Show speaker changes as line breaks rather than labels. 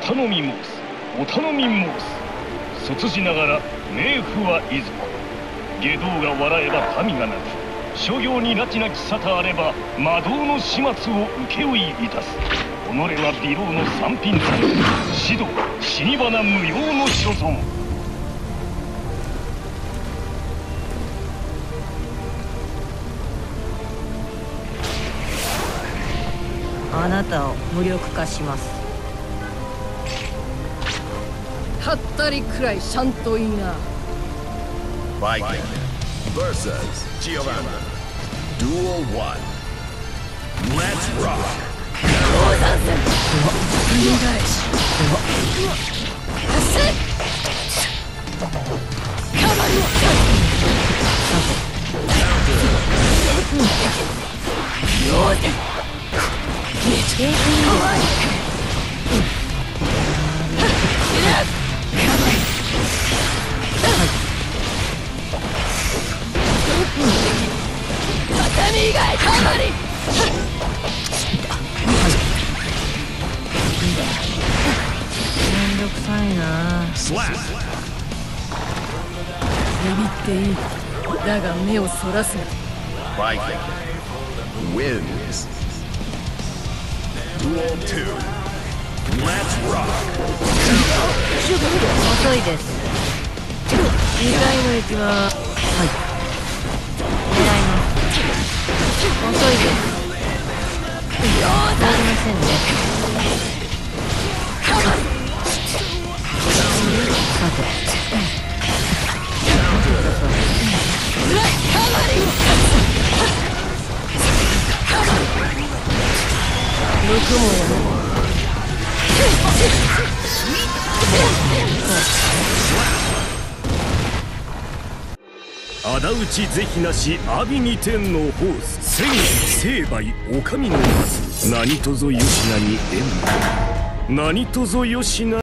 頼み申す。お頼み申す。卒じながら冥府はいずこ下道が笑えば神がなく諸行に拉致なき沙汰あれば魔道の始末を請負いいたす。己は美老の三品山指導死に花無用の所存。
あなたを無力化します。
たったりくらい
シャントインが
バイしう以外かなり
めんどくさいな
ビビっていいだが目をそらすな
Viking wins. Duel 2. Let's rock.
遅いです2回の行きますはい遅いです通りませんねさて
仇討ち是非なし阿炎に天のホース。千成敗お上の松何とぞよしなに縁。何とぞよしな